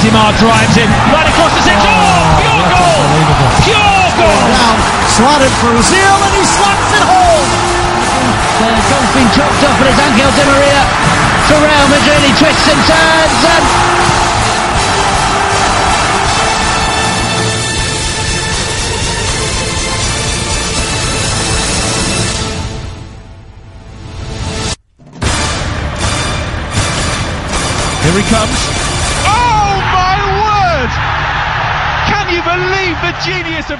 Benzema drives in right across the centre. Oh, oh, pure goal! Pure goal! Down, slotted for Ozil, and he slots it home. The goal's been chopped off, but it's Angel Di Maria for Real Madrid. He twists and turns and. Here he comes. Can you believe the genius of